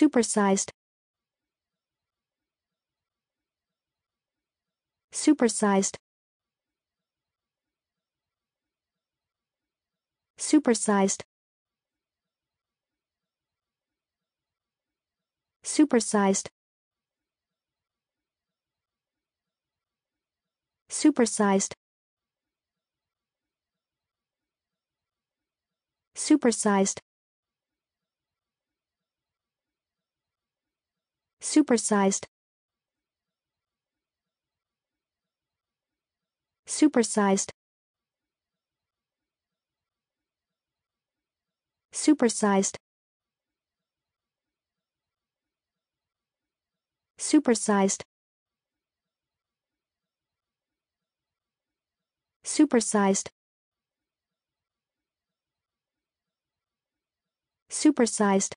supersized. Supersized. Supersized. Supersized. Supersized. Supersized supersized supersized supersized supersized supersized supersized